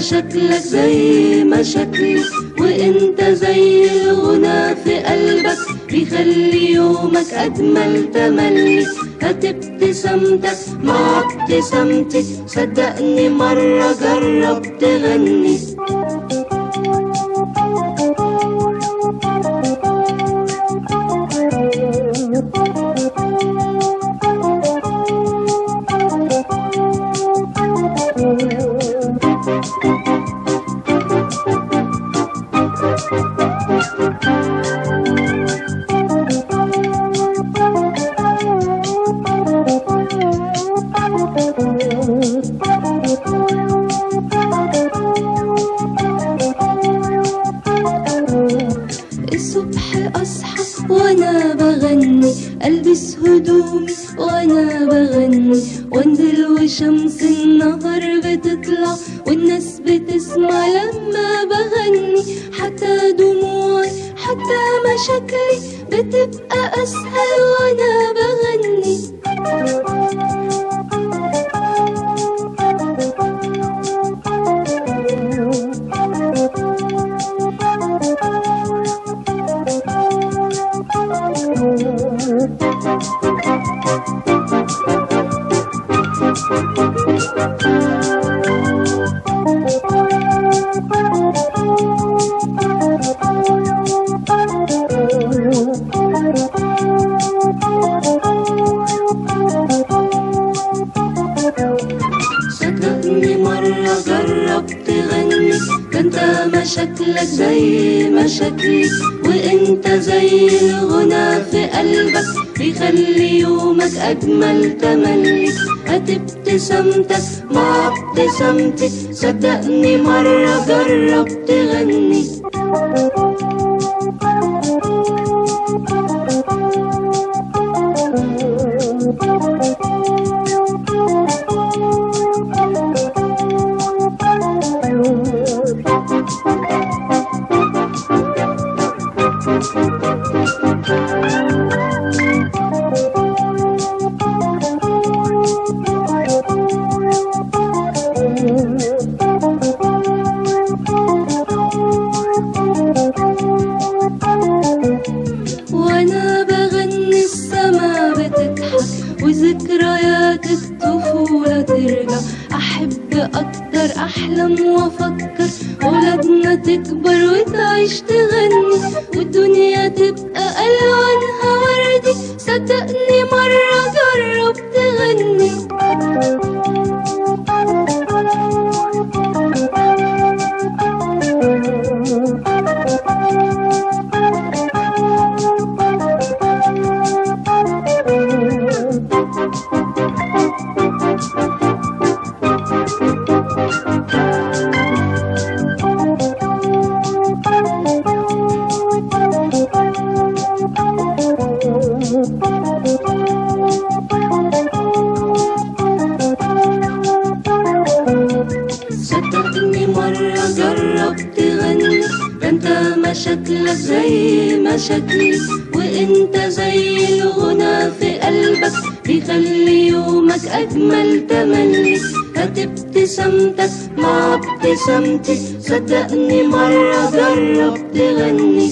مشاكلك زي مشاكلي وإنت زي الغنى في قلبك بيخلي يومك أجمل تملي. هات ابتسامتك مع ابتسامتي صدقني مرة جرب تغني وأنا بغني وانزل وشمس النهار بتطلع والناس بتسمع لما بغني. حتى دموعي حتى مشاكلي بتبقى أسهل وأنا صدقني مشاكلك زي مشاكلي وإنت زي الغنى في قلبك بيخلي يومك أجمل تملي. هات ابتسامتك مع ابتسامتي صدقني مرة جرب تغني. وذكريات الطفولة ترجع. أحب أكتر أحلم وأفكر. ولادنا تكبر وتعيش تغني. والدنيا تبقى الوانها مشاكلك زي مشاكلي وإنت زي الغنى في قلبك. بيخلي يومك أجمل تملي. هات ابتسامتك مع ابتسامتي صدقني مرة جرب تغني